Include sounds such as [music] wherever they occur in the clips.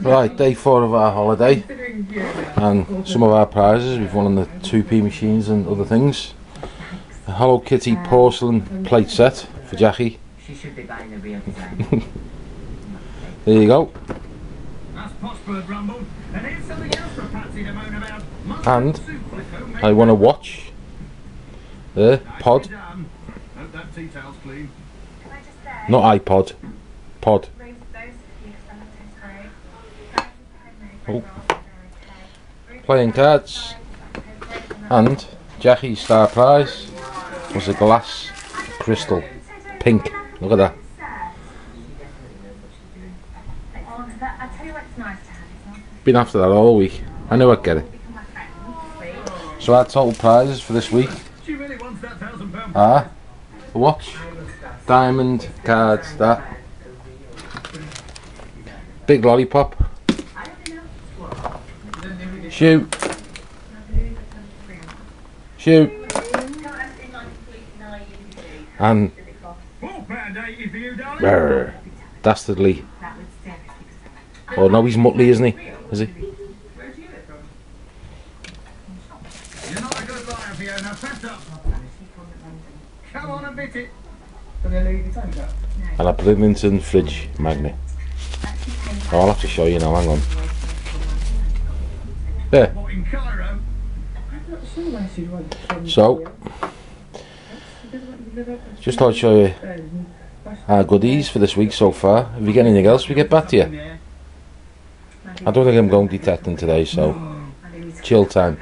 Right, day four of our holiday, and some of our prizes we've won on the 2p machines and other things. A Hello Kitty porcelain plate set for Jackie. She should be buying a real design. [laughs] There you go. That's Potsbird rumbled. And here's something else for Patsy to moan about. And Mustard soup with homemade I want to watch. There, Nicely pod, done. Hope that tea towel's clean. Can I just say, not iPod, pod. Oh. Playing cards. And Jackie's star prize was a glass crystal. Pink. Look at that. Been after that all week. I knew I'd get it. So our total prizes for this week are a watch, diamond, cards, that. Big lollipop. Shoot. Shoot. And brr, dastardly. Oh no, he's Muttley, isn't he? Is he? And a Bridlington fridge magnet. Oh, I'll have to show you now. Hang on. There. So, just thought I'd show you our goodies for this week so far. If you get anything else, we get back to you. I don't think I'm going detecting today, so chill time.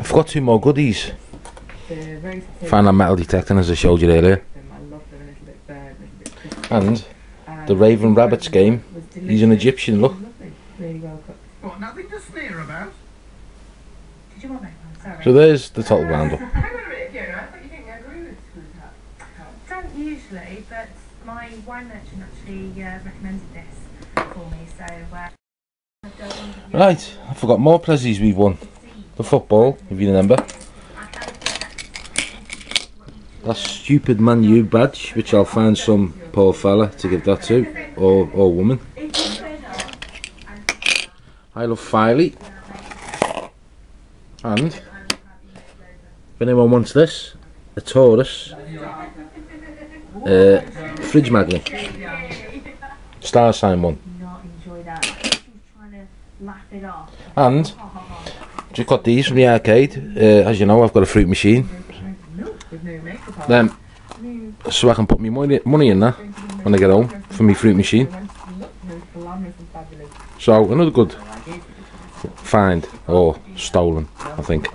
I've got two more goodies. Find that metal detecting as I showed you earlier. A a And the Raving Rabbids game. He's an. Egyptian, look. Sneer about? Did you want that one? Sorry. So there's the total roundup. [laughs] Don't usually, but my wine merchant actually uh, recommended this for me, so. Uh, I've got one of the- Right, I forgot more prezzies we've won. The football, if you remember. That stupid Man U badge, which I'll find some poor fella to give that to, or, or woman. I love Filey. And, if anyone wants this, a Taurus uh, fridge magnet. Star sign one. And, just got these from the arcade. Uh, as you know, I've got a fruit machine. Then, so I can put my money, money in there when I get home for my fruit machine. So another good find or stolen, I think.